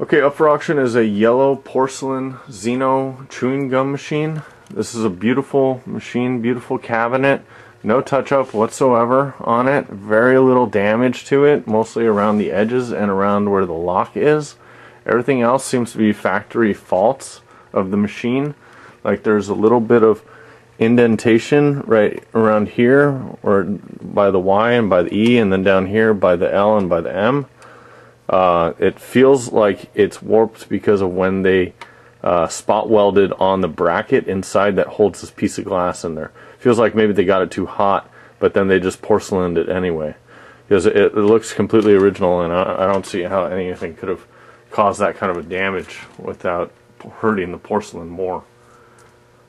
Okay, up for auction is a yellow porcelain Zeno chewing gum machine. This is a beautiful machine, beautiful cabinet. No touch up whatsoever on it. Very little damage to it, mostly around the edges and around where the lock is. Everything else seems to be factory faults of the machine. Like there's a little bit of indentation right around here or by the Y and by the E and then down here by the L and by the M. Uh, it feels like it's warped because of when they uh, spot welded on the bracket inside that holds this piece of glass in there. Feels like maybe they got it too hot, but then they just porcelained it anyway. Because it, it looks completely original, and I, I don't see how anything could have caused that kind of a damage without hurting the porcelain more.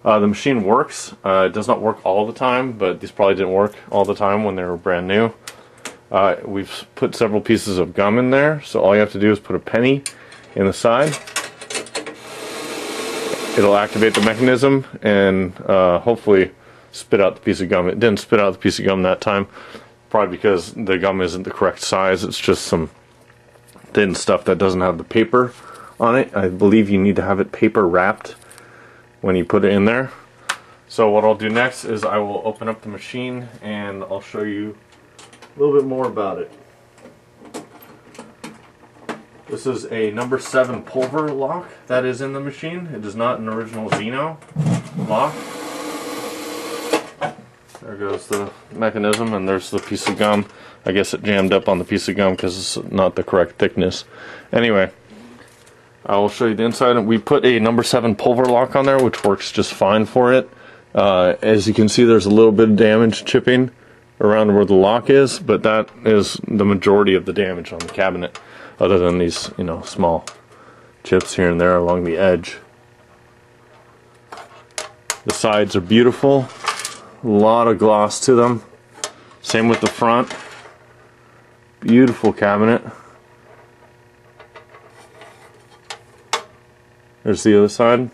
Uh, the machine works. Uh, it does not work all the time, but these probably didn't work all the time when they were brand new. Uh, we've put several pieces of gum in there, so all you have to do is put a penny in the side. It'll activate the mechanism and uh, hopefully spit out the piece of gum. It didn't spit out the piece of gum that time, probably because the gum isn't the correct size. It's just some thin stuff that doesn't have the paper on it. I believe you need to have it paper wrapped when you put it in there. So what I'll do next is I will open up the machine and I'll show you a little bit more about it. This is a number 7 pulver lock that is in the machine. It is not an original Zeno lock. There goes the mechanism and there's the piece of gum. I guess it jammed up on the piece of gum because it's not the correct thickness. Anyway, I will show you the inside. We put a number 7 pulver lock on there which works just fine for it. Uh, as you can see there's a little bit of damage chipping around where the lock is, but that is the majority of the damage on the cabinet, other than these, you know, small chips here and there along the edge. The sides are beautiful, a lot of gloss to them. Same with the front. Beautiful cabinet. There's the other side.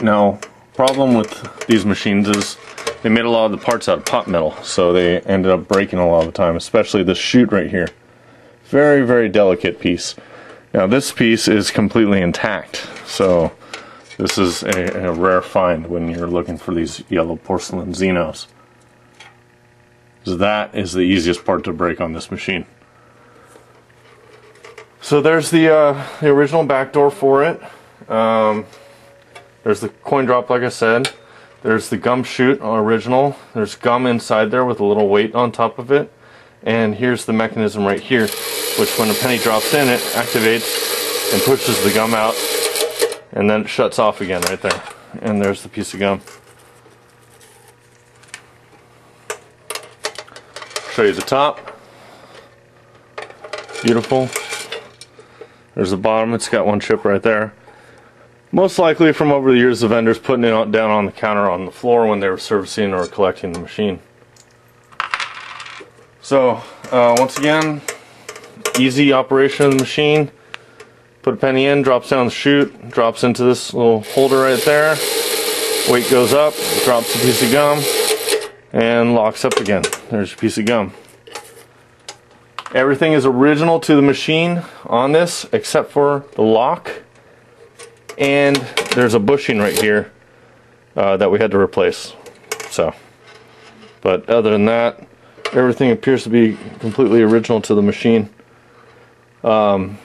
Now, problem with these machines is they made a lot of the parts out of pot metal, so they ended up breaking a lot of the time, especially this chute right here. Very, very delicate piece. Now this piece is completely intact, so this is a, a rare find when you're looking for these yellow porcelain Zenos. So that is the easiest part to break on this machine. So there's the, uh, the original back door for it. Um, there's the coin drop, like I said. There's the gum chute original. There's gum inside there with a little weight on top of it. And here's the mechanism right here, which when a penny drops in, it activates and pushes the gum out. And then it shuts off again right there. And there's the piece of gum. Show you the top. Beautiful. There's the bottom. It's got one chip right there. Most likely from over the years the vendors putting it down on the counter on the floor when they were servicing or collecting the machine. So uh, once again, easy operation of the machine. Put a penny in, drops down the chute, drops into this little holder right there. Weight goes up, drops a piece of gum, and locks up again. There's a piece of gum. Everything is original to the machine on this except for the lock and there's a bushing right here uh, that we had to replace so. But other than that everything appears to be completely original to the machine. Um,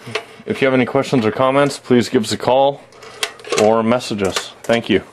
if you have any questions or comments please give us a call or message us. Thank you